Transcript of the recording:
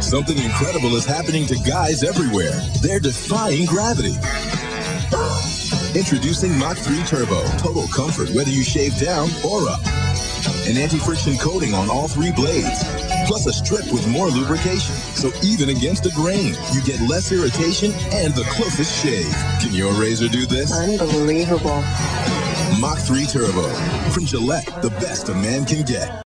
Something incredible is happening to guys everywhere. They're defying gravity. Introducing Mach 3 Turbo. Total comfort whether you shave down or up. An anti-friction coating on all three blades. Plus a strip with more lubrication. So even against the grain, you get less irritation and the closest shave. Can your razor do this? Unbelievable. Mach 3 Turbo. From Gillette, the best a man can get.